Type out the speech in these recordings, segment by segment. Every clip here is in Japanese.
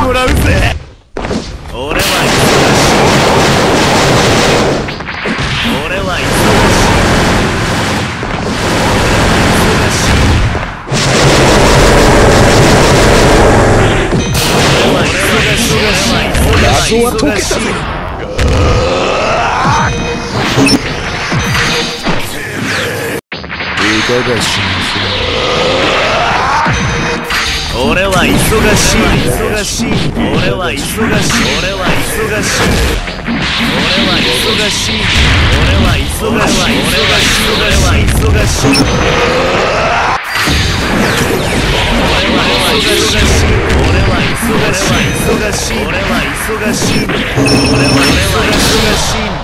もらうぜ。俺は忙しい。俺は忙しい。謎は解けたしい。かがしましい俺は忙しい。忙しい俺は忙しい俺は忙しい俺は忙しい俺は忙しい俺は忙しい俺は忙しい俺は忙しい俺は忙しい俺は忙しい俺は忙しい俺は忙しい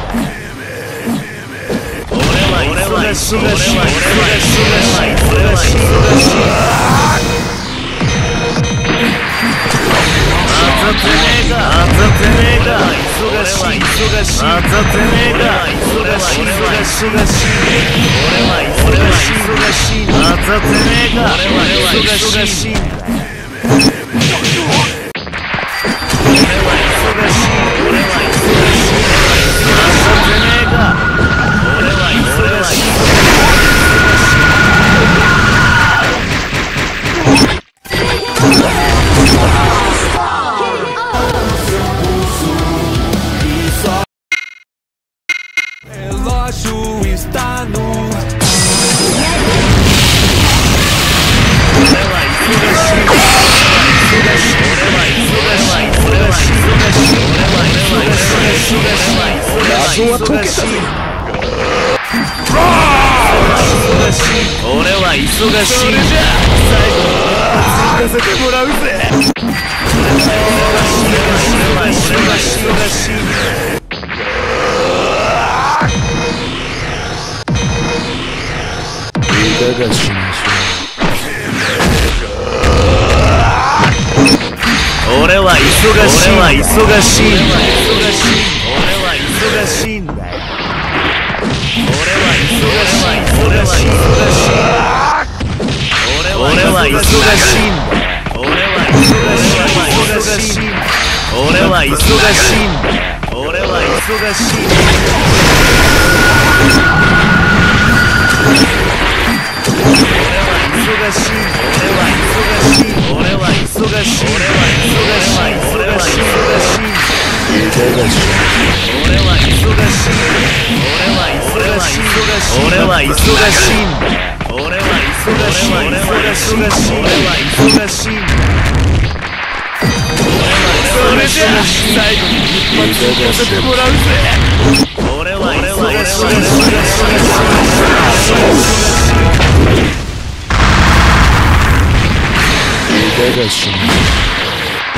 俺は忙しい俺は忙しい俺は忙しい忙しい当たってねえか忙しい忙しい俺は忙しい忙しい当たてねえか俺は忙しい俺は忙しい。んせてもらうぜいかがしまし俺は忙しい俺は忙しい俺は忙しいんだよ。俺は忙しい俺は忙しい俺は忙しいんだ俺は忙しい俺は忙しいんだ俺は忙しいんだ俺は忙しい俺は忙しい俺は忙しい俺は忙しい俺は忙しいしい。かがしい。俺は忙しい。俺は忙しい。俺は忙しい。んだ俺は忙しい。俺は忙しい。俺は忙しい。んだそれじゃあ最後に一発聞かせてもらうぜ俺は忙しい。俺は忙しい俺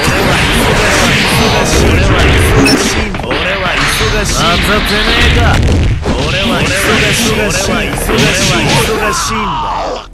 は忙しいいかがしい俺は忙しい俺は忙しい当たってねえか俺は忙しい俺は忙しい忙しいんだよ